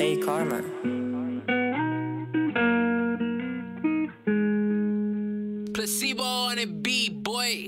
A karma. Placebo on a beat, boy.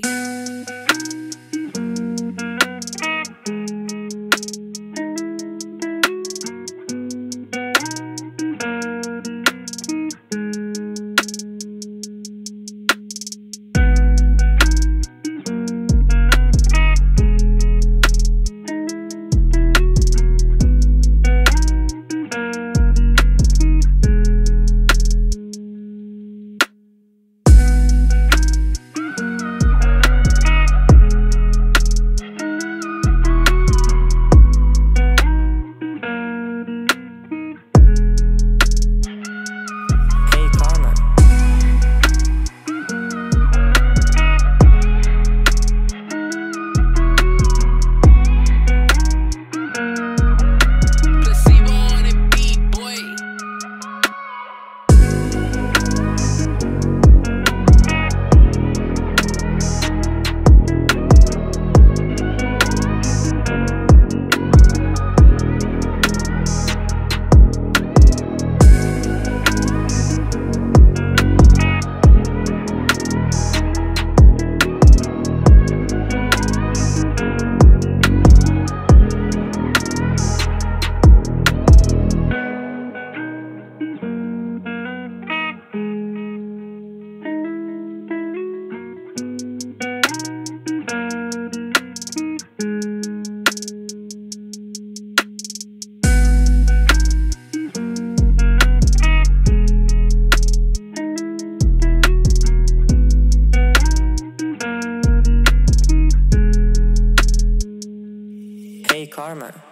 Karma.